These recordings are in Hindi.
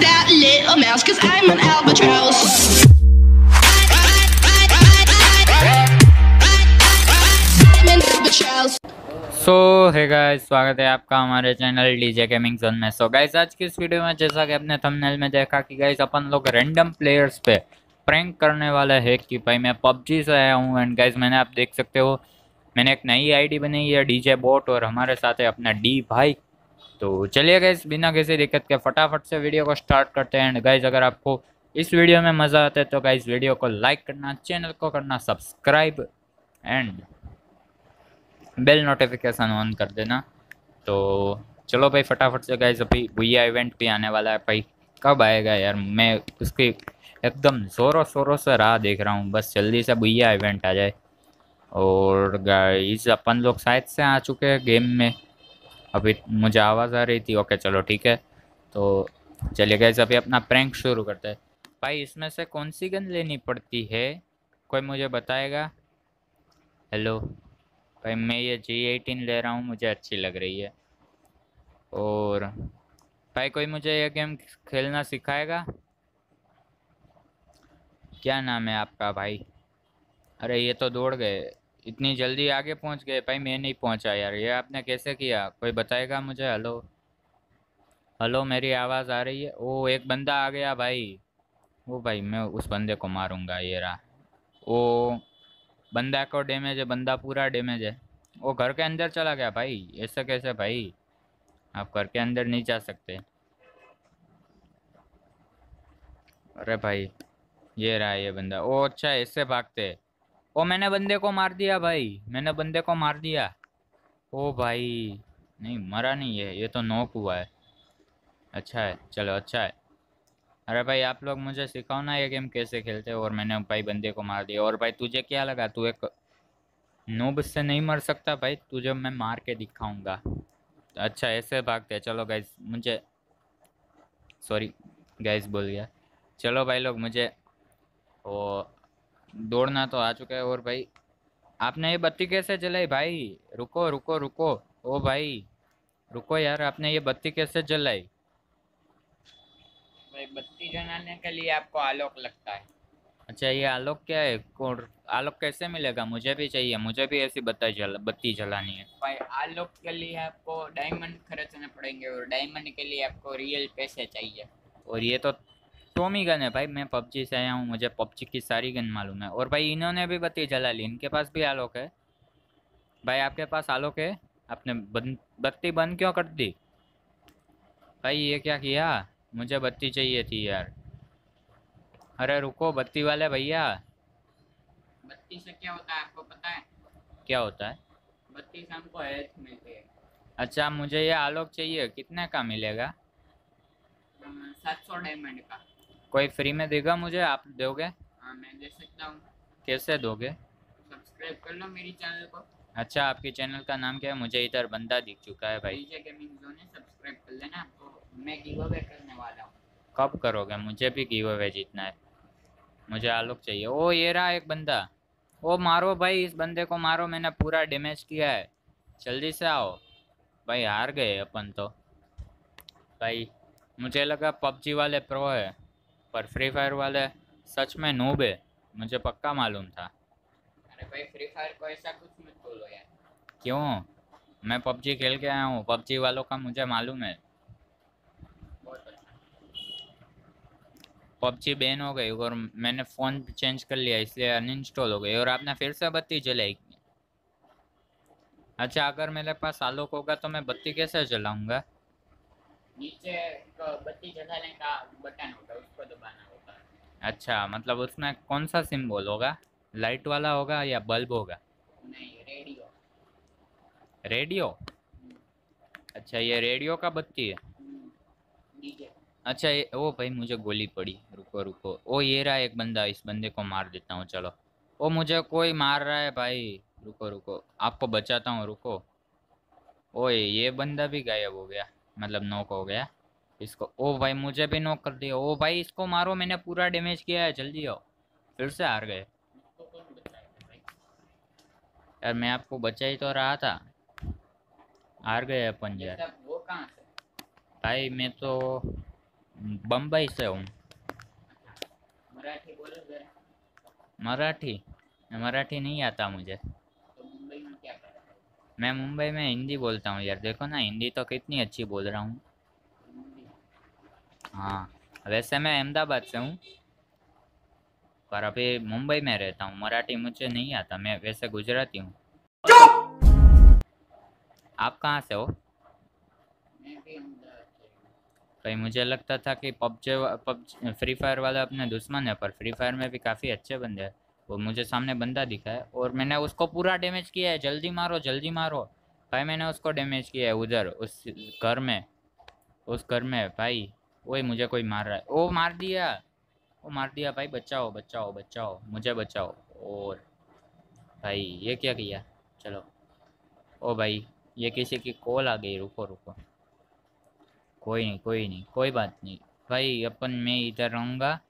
that little mouse, cause I'm an albatross. सो है गाइस स्वागत है आपका हमारे चैनल डीजे गेमिंग जोन में। सो so, गाइस आज की इस वीडियो में जैसा कि आपने थंबनेल में देखा कि गाइस अपन लोग रैंडम प्लेयर्स पे प्रैंक करने वाला है कि भाई मैं पबजी से आया हूँ एंड गाइस मैंने आप देख सकते हो मैंने एक नई आईडी बनाई है डीजे बोट और हमारे साथ है अपना डी भाई। तो चलिए गाइस बिना किसी दिक्कत के फटाफट से वीडियो को स्टार्ट करते हैं। एंड गाइस अगर आपको इस वीडियो में मज़ा आता है तो गाइस वीडियो को लाइक करना चैनल को करना subscribe and bell notification on कर देना। तो चलो भाई, फटाफट से गाइज़ अभी भैया इवेंट भी आने वाला है भाई। कब आएगा यार? मैं उसकी एकदम ज़ोरों शोरों से राह देख रहा हूँ। बस जल्दी से भैया इवेंट आ जाए। और गाइज़ अपन लोग शायद से आ चुके हैं गेम में। अभी मुझे आवाज़ आ रही थी ओके चलो, ठीक है। तो चलिए गाइस अभी अपना प्रैंक शुरू करते हैं। भाई, इसमें से कौन सी गन लेनी पड़ती है? कोई मुझे बताएगा? हेलो भाई, मैं ये जी एटीन ले रहा हूँ, मुझे अच्छी लग रही है। और भाई, कोई मुझे ये गेम खेलना सिखाएगा? क्या नाम है आपका भाई? अरे, ये तो दौड़ गए। इतनी जल्दी आगे पहुँच गए? भाई, मैं नहीं पहुँचा यार। ये आपने कैसे किया? कोई बताएगा मुझे? हेलो। हेलो, मेरी आवाज़ आ रही है। ओ, एक बंदा आ गया भाई। वो भाई, मैं उस बंदे को मारूँगा ये रहा। ओ, बंदा को डैमेज है, बंदा पूरा डैमेज है। वो घर के अंदर चला गया भाई? ऐसा कैसे भाई? आप घर के अंदर नहीं जा सकते। अरे भाई, ये रहा ये बंदा। ओ अच्छा ऐसे भागते। ओ, मैंने बंदे को मार दिया भाई, मैंने बंदे को मार दिया। ओ भाई, नहीं, मरा नहीं है, ये तो नॉक हुआ है। अच्छा है, चलो अच्छा है। अरे भाई, आप लोग मुझे सिखाओ ना ये गेम कैसे खेलते हो, और मैंने भाई बंदे को मार दिया। और भाई, तुझे क्या लगा, तू एक नोब से नहीं मर सकता भाई, तुझे मैं मार के दिखाऊँगा। अच्छा ऐसे भागते चलो गाइज़ मुझे सॉरी गाइज़ बोल गया। चलो भाई लोग, मुझे वो दौड़ना तो आ चुका है और भाई आपने ये बत्ती कैसे जलाई भाई? रुको रुको रुको। ओ भाई रुको यार आपने ये बत्ती कैसे जलाई? भाई बत्ती जलाने के लिए आपको आलोक लगता है। अच्छा ये आलोक क्या है? आलोक कैसे मिलेगा? मुझे भी चाहिए मुझे भी ऐसी बत्ती जला बत्ती जलानी है। भाई आलोक के लिए आपको डायमंड खर्चने पड़ेंगे और डायमंड के लिए आपको रियल पैसे चाहिए। और ये तो टोमी गन है भाई मैं पबजी से आया हूँ मुझे पबजी की सारी गन मालूम है। और भाई इन्होंने भी बत्ती जला ली इनके पास भी आलोक है। भाई आपके पास आलोक है? आपने बन, बत्ती बंद क्यों कर दी? भाई ये क्या किया? मुझे बत्ती चाहिए थी यार। अरे रुको बत्ती वाले भैया। बत्ती से क्या होता है आपको पता है? क्या होता है? बत्ती से हमको हेल्थ मिलती है अच्छा मुझे ये आलोक चाहिए कितने का मिलेगा? सात सौ डायमंड का। कोई फ्री में देगा मुझे? आप दोगे? हाँ मैं दे सकता हूँ। कैसे दोगे? सब्सक्राइब कर लो मेरी चैनल को। अच्छा आपके चैनल का नाम क्या है? मुझे इधर बंदा दिख चुका है भाई। डीजे गेमिंग जोन है सब्सक्राइब कर लेना। तो मैं गिव अवे करने वाला हूँ। कब करोगे? मुझे भी गिव अवे जीतना है। मुझे आलोक चाहिए। ओ ये रहा एक बंदा। ओ मारो भाई इस बंदे को मारो। मैंने पूरा डैमेज किया है। जल्दी से आओ। भाई हार गए अपन तो। भाई मुझे लगा पबजी वाले प्रो है। पर फ्री फायर वाले सच में नूब है मुझे पक्का मालूम था। अरे भाई फ्री फायर को ऐसा कुछ मत बोलो यार। क्यों? मैं पबजी खेल के आया हूँ पबजी वालों का मुझे मालूम है। अच्छा। पबजी बैन हो गई और मैंने फ़ोन चेंज कर लिया इसलिए अनइंस्टॉल हो गई। और आपने फिर से बत्ती जलाई? अच्छा अगर मेरे पास आलोक होगा तो मैं बत्ती कैसे जलाऊँगा? नीचे एक बत्ती जलाने का बटन होगा उसको दबाना होगा अच्छा मतलब उसमें कौन सा सिम्बॉल होगा? लाइट वाला होगा या बल्ब होगा? नहीं रेडियो। रेडियो? अच्छा ये रेडियो का बत्ती है। डीजे। अच्छा ये ओ भाई मुझे गोली पड़ी। रुको रुको। ओ ये रहा एक बंदा इस बंदे को मार देता हूँ चलो। ओ मुझे कोई मार रहा है भाई। रुको रुको। आपको बचाता हूँ रुको। ओए ये बंदा भी गायब हो गया। मतलब नॉक हो गया। इसको ओ भाई मुझे भी नॉक कर दिया। ओ भाई इसको मारो मैंने पूरा डैमेज किया है जल्दी आओ। फिर से हार गए। यार मैं आपको बचा ही तो रहा था। हार गए अपन यार। वो कहाँ से? भाई मैं तो बम्बई से हूँ। मराठी मराठी? मराठी नहीं आता मुझे तो मुंबई में क्या कर रहा है मैं मुंबई में हिंदी बोलता हूँ यार देखो ना हिंदी तो कितनी अच्छी बोल रहा हूँ। हाँ वैसे मैं अहमदाबाद से हूँ पर अभी मुंबई में रहता हूँ मराठी मुझे नहीं आता मैं वैसे गुजराती हूँ। आप कहाँ से हो? भाई मुझे लगता था कि पबजे पब फ्री फायर वाला अपने दुश्मन है पर फ्री फायर में भी काफ़ी अच्छे बंदे हैं। वो मुझे सामने बंदा दिखा है और मैंने उसको पूरा डैमेज किया है। जल्दी मारो जल्दी मारो। भाई, मैंने उसको डैमेज किया है उधर, उस घर में, उस घर में। भाई वही मुझे कोई मार रहा है। ओ, मार दिया। वो मार दिया। भाई, बचाओ बचाओ बचाओ, मुझे बचाओ। और भाई, ये क्या किया? चलो। ओ भाई, ये किसी की कॉल आ गई। रुको रुको। कोई नहीं कोई नहीं, कोई बात नहीं। भाई, अपन मैं इधर रहूँगा।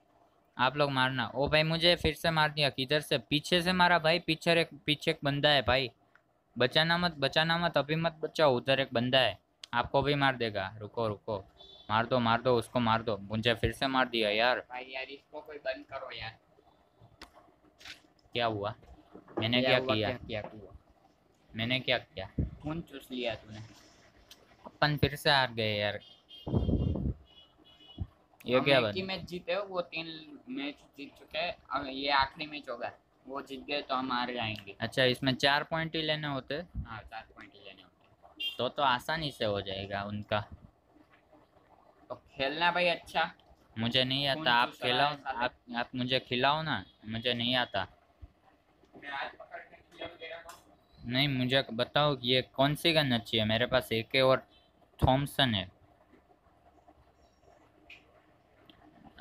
आप लोग मारना। ओ भाई मुझे फिर से मार दिया। किधर से? पीछे से मारा भाई। पीछे एक पीछे एक बंदा है भाई। बचाना मत बचाना मत। अभी मत बचाओ। उधर एक बंदा है। आपको भी मार देगा। रुको रुको। मार दो मार दो उसको मार दो। मुझे फिर से मार दिया यार। भाई यार इसको कोई बंद करो यार। क्या हुआ? मैंने क्या किया क्या किया हुआ? मैंने क्या किया? खून चूस लिया तूने। अपन फिर से हार गए यार। ये क्या एक बात ही मैच जीते हो वो तीन मैच जीत चुके हैं। अब ये आखिरी मैच होगा। वो जीत गए तो हम हार जाएँगे। अच्छा इसमें चार पॉइंट ही लेने होते। हाँ चार पॉइंट ही लेने होते। हैं तो तो आसानी से हो जाएगा उनका। तो खेलना भाई अच्छा। मुझे नहीं आता। आप खिलाओ आप आप मुझे खिलाओ ना मुझे नहीं आता। नहीं मुझे बताओ ये कौन सी गन अच्छी है? मेरे पास एक और थॉमसन है।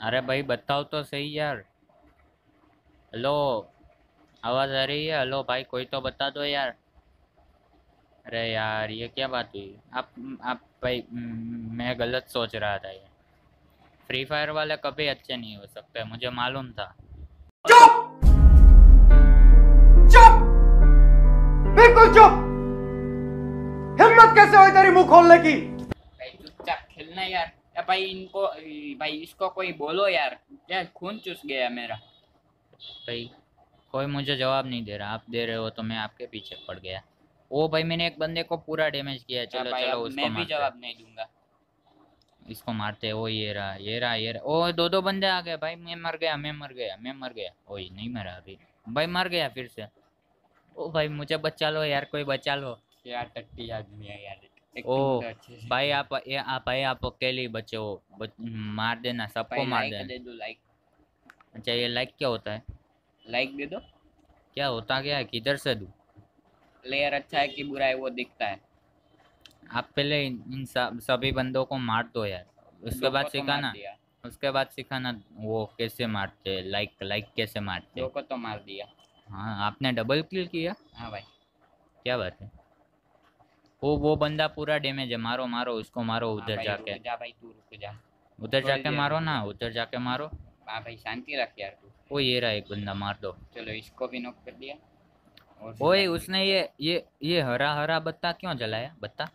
अरे भाई बताओ तो सही यार। हेलो आवाज़ आ रही है? हेलो भाई कोई तो बता दो यार। अरे यार ये क्या बात हुई? आप आप भाई मैं गलत सोच रहा था ये। फ्री फायर वाले कभी अच्छे नहीं हो सकते मुझे मालूम था। चुप! चुप! बिल्कुल चुप! हिम्मत कैसे हुई तेरी मुँह खोलने की? भाई चुपचाप खेलना यार। भाई इनको भाई इसको कोई बोलो यार क्या खून चूस गया मेरा भाई कोई मुझे जवाब नहीं दे रहा आप दे रहे हो तो मैं आपके पीछे पड़ गया ओ भाई मैंने एक बंदे को पूरा डैमेज किया चलो चलो उसको मैं भी जवाब नहीं दूँगा इसको मारते हैं। ओ ये रहा ये रहा ये रहा ओ दो दो बंदे आ गए भाई मैं मर गया मैं मर गया मैं मर गया ओए नहीं मरा अभी भाई मर गया फिर से ओ भाई मुझे बचा लो यार कोई बचा लो यार टट्टी आदमी है यार ओ, भाई आप ये आप भाई आप अकेले बचे हो बच, मार देना सबको मार देना दे दो लाइक अच्छा ये लाइक क्या होता है लाइक दे दो क्या होता क्या है किधर से दूँ प्लेयर अच्छा है कि बुरा है वो दिखता है आप पहले इन इन सब- सभी बंदों को मार दो यार उसके बाद सिखाना उसके बाद सिखाना वो कैसे मारते लाइक लाइक कैसे मारते दो को तो मार दिया हाँ आपने डबल किल किया हाँ भाई क्या बात है वो वो बंदा पूरा डैमेज है। मारो मारो उसको मारो हाँ उधर जाके। जा भाई तू रुक जा। उधर जाके मारो ना उधर जाके मारो। हाँ भाई शांति रख यार तू। वो ये रहा एक बंदा मार दो। चलो इसको भी नॉक कर दिया। ओए उसने ये ये ये हरा हरा बत्ता क्यों जलाया? बत्ता?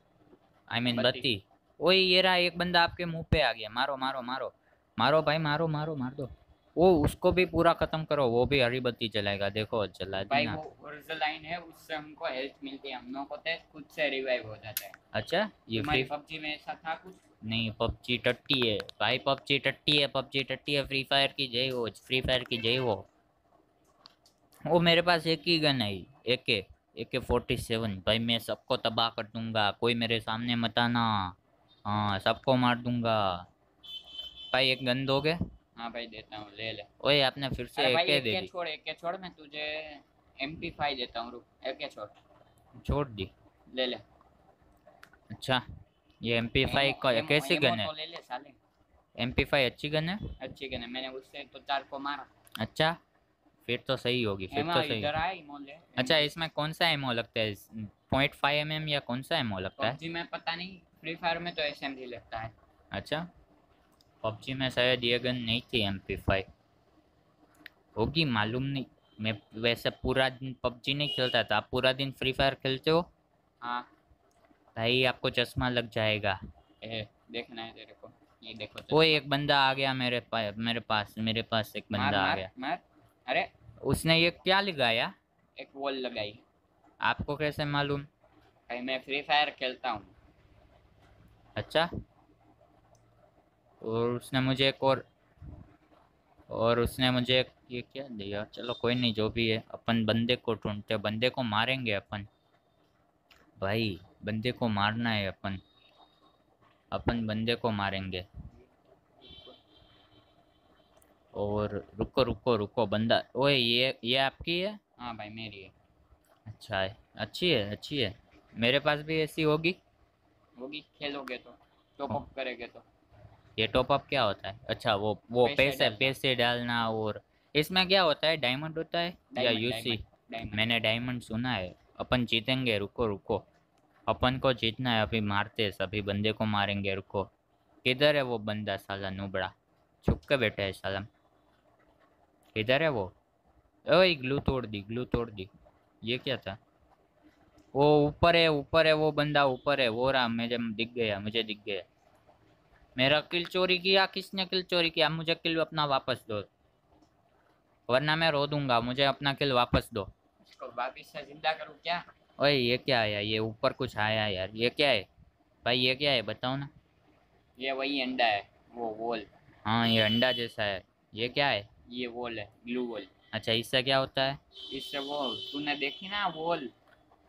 आई मीन बत्ती। बत्ती। ओए ये रहा एक बंदा आपके मुँह पे आ गया। मारो मारो मारो। मारो भाई मारो मारो मार दो। वो उसको भी पूरा खत्म करो वो भी हरी बत्ती जलाएगा। देखो जला भाई वो लाइन है उससे हमको हेल्प मिलती है। हम लोगों को तो खुद से रिवाइव हो जाता है। अच्छा ये फ्री पबजी में ऐसा था कुछ? नहीं पबजी टट्टी है। भाई पबजी टट्टी है पबजी टट्टी है। फ्री फायर की जय हो फ्री फायर की जय हो। वो मेरे पास एक ही गन है ए के ए के फोर्टी सेवन भाई मैं सबको तबाह कर दूँगा। कोई मेरे सामने मत आना। हाँ सबको मार दूँगा। भाई एक गन दोगे? हाँ भाई देता हूँ ले ले। ओए आपने फिर से एक भाई दे दी। छोड़ एक के छोड़ मैं तुझे एम पी फाइव देता हूँ रुक एक के छोड़। छोड़ दी। ले ले। अच्छा ये M P five ammo- ammo- कैसी गन है। तो ले ले साले। एम पी फाइव अच्छी गन है? अच्छी गन है मैंने उससे तो चार को मारा। अच्छा फिर तो सही होगी फिर तो सही। इधर आया इमो ले। अच्छा इसमें कौन सा एमओ लगता है? पॉइंट फाइव एम एम या कौन सा एमओ लगता है? पबजी में पता नहीं फ्री फायर में तो एस एम जी लगता है। अच्छा। पबजी में शायद ये गन नहीं थी एम पी फाइव होगी मालूम नहीं। मैं वैसे पूरा दिन पबजी नहीं खेलता था। आप पूरा दिन फ्री फायर खेलते हो? हाँ। भाई आपको चश्मा लग जाएगा। ए देखना है तेरे को। ये देखो वो एक बंदा आ गया मेरे पास मेरे पास मेरे पास एक बंदा मार आ मार गया। मार। अरे। उसने ये क्या लगाया? एक वॉल लगाई। आपको कैसे मालूम? भाई मैं फ्री फायर खेलता हूँ। अच्छा। और उसने मुझे एक और और उसने मुझे ये क्या दिया? चलो कोई नहीं जो भी है अपन बंदे को ढूंढते बंदे को मारेंगे अपन। भाई बंदे को मारना है अपन। अपन बंदे को मारेंगे। और रुको रुको रुको बंदा ओए ये ये आपकी है? हाँ भाई मेरी है। अच्छा है अच्छी है अच्छी है। मेरे पास भी ऐसी होगी? होगी खेलोगे तो टॉप अप करेंगे तो। ये टॉप अप क्या होता है? अच्छा वो वो पैसे पैसे डालना। और इसमें क्या होता है? डायमंड होता है या यूसी। मैंने डायमंड सुना है। अपन जीतेंगे रुको रुको। अपन को जीतना है अभी मारते सभी बंदे को मारेंगे रुको। किधर है वो बंदा साला नुबड़ा? छुप के बैठा है साला। किधर है वो? ओए ग्लू तोड़ दी ग्लू तोड़ दी। ये क्या था? वो ऊपर है ऊपर है वो बंदा ऊपर है। वो रहा मुझे दिख गया मुझे दिख गया। मेरा किल चोरी किया किसने किल चोरी किया? मुझे किल अपना वापस दो। वरना मैं रो दूँगा मुझे अपना किल वापस दो। इसको वापिस से ज़िंदा करूँ क्या? ओए ये क्या आया ये ऊपर कुछ आया यार। ये क्या है? भाई ये क्या है? बताओ ना। ये वही अंडा है वो वॉल। हाँ ये अंडा जैसा है। ये क्या है? ये वॉल है ग्लू वॉल। अच्छा इससे क्या होता है? इससे वो तूने देखी ना वॉल?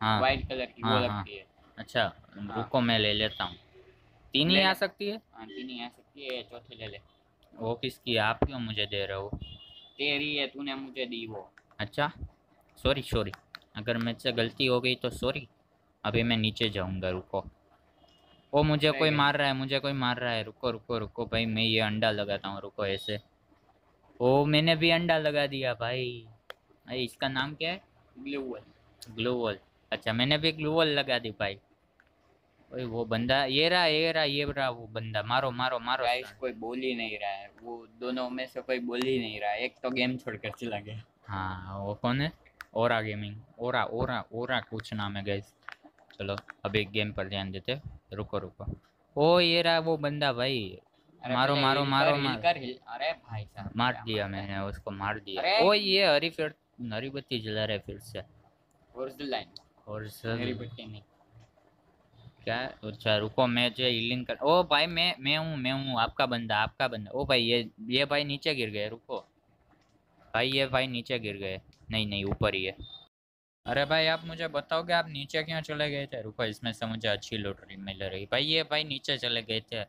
हाँ। व्हाइट कलर की वो हाँ, हाँ। लगती है। अच्छा हाँ, रुको मैं ले लेता हूँ। तीन ही आ सकती है? हाँ तीन आ सकती है चौथी ले ले। वो किसकी? है? आप क्यों मुझे दे रहे हो? तेरी है तूने मुझे दी वो। अच्छा सॉरी सॉरी अगर मुझसे गलती हो गई तो सॉरी अभी मैं नीचे जाऊँगा रुको। ओ मुझे कोई मार रहा है मुझे कोई मार रहा है। रुको रुको रुको भाई मैं ये अंडा लगाता हूँ रुको ऐसे। ओ मैंने भी अंडा लगा दिया भाई। भाई इसका नाम क्या है? ग्लू वॉल ग्लू वॉल अच्छा मैंने भी ग्लू वॉल लगा दी भाई। ओए वो बंदा ये रहा ये रहा ये रहा वो बंदा मारो मारो मारो गाइस कोई बोल ही नहीं रहा है वो दोनों में से कोई बोल ही नहीं रहा है एक तो गेम छोड़कर चला गया हाँ वो कौन है ओरा गेमिंग ओरा ओरा ओरा कुछ नाम है गैस चलो अभी गेम पर ध्यान देते रुको रुको ओ ये रहा वो बंदा भाई मारो मारो मारो मारो अरे भाई साहब मार दिया मैंने उसको मार दिया! ओ ये हरी फिर हरी बत्ती जला रहे फिर से the line? और सर बत्ती नहीं क्या? अच्छा रुको मैं जो हीलिंग कर ओ भाई मैं मैं हूँ मैं हूँ आपका बंदा आपका बंदा ओ भाई ये ये भाई नीचे गिर गए रुको। भाई ये भाई नीचे गिर गए नहीं नहीं ऊपर ही है। अरे भाई आप मुझे बताओगे आप नीचे क्यों चले गए थे? रुको इसमें से मुझे अच्छी लॉटरी मिल रही। भाई ये भाई नीचे चले गए थे।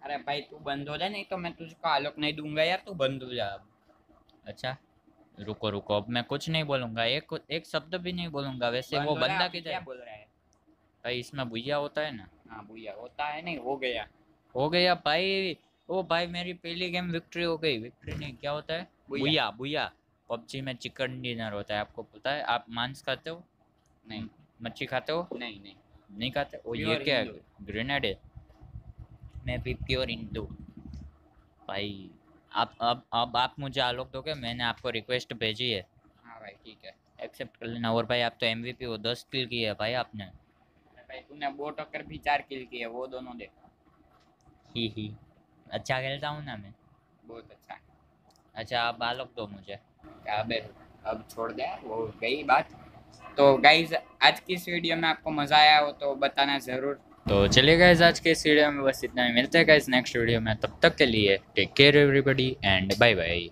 अरे भाई तू बंद हो जा नहीं तो मैं तुझको आलोक नहीं दूँगा यार तू बंद हो जा अच्छा रुको रुको अब मैं कुछ नहीं बोलूँगा एक एक शब्द भी नहीं बोलूँगा वैसे वो बंदा किधर बोल रहा है? भाई इसमें भुइया होता है ना? हाँ भैया होता है नहीं हो गया। हो गया भाई। ओ भाई मेरी पहली गेम विक्ट्री हो गई। विक्ट्री नहीं क्या होता है। भुइया। भुइया पबजी में चिकन डिनर होता है आपको पता है। आप मांस खाते हो? नहीं। मच्छी खाते हो? नहीं नहीं। नहीं खाते? ओ ये क्या है? ग्रेनेड है। मैं भी प्योर हिंदू भाई आप अब अब आप मुझे आलोक दोगे? मैंने आपको रिक्वेस्ट भेजी है। हाँ भाई ठीक है। एक्सेप्ट कर लेना। और भाई आप तो एमवीपी हो दस किल की है भाई आपने। भाई तूने वो टक्कर भी चार किल किए वो दोनों देखो। ही ही। अच्छा खेलता हूँ ना मैं। बहुत अच्छा। अच्छा आप बालक दो मुझे। क्या अबे अब छोड़ दे वो गई बात। तो गाइज़ आज की इस वीडियो में आपको मज़ा आया हो तो बताना ज़रूर। तो चलिए गाइज़ आज के इस वीडियो में बस इतना ही। मिलते हैं गाइज़ नेक्स्ट वीडियो में। तब तक के लिए take care everybody and bye bye